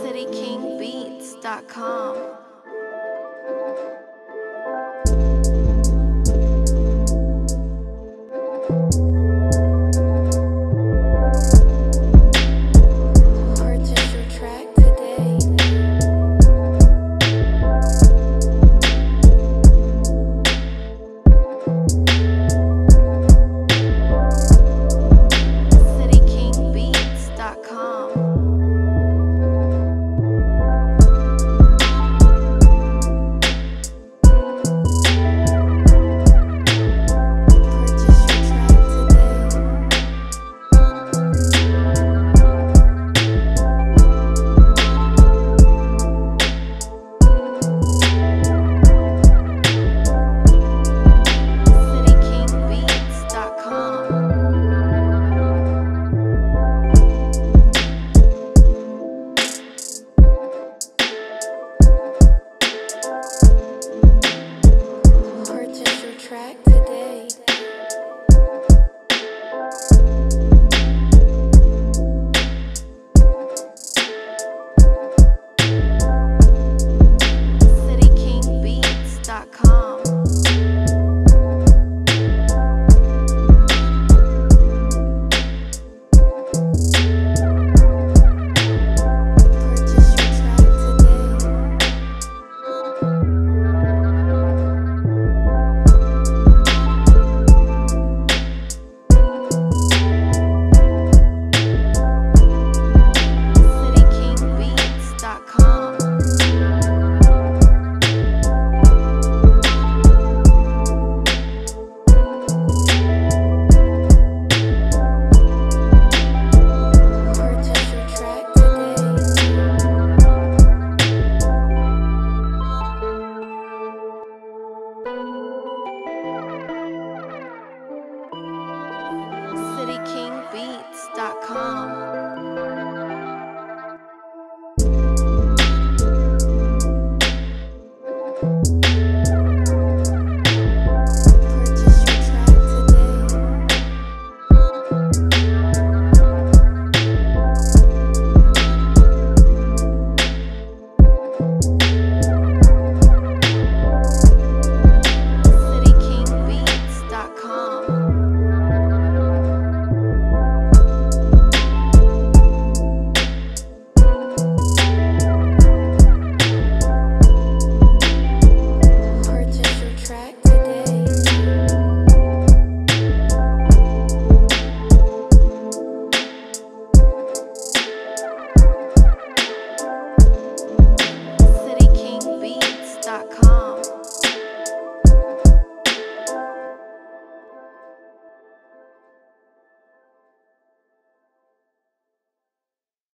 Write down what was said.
CityKingBeats.com.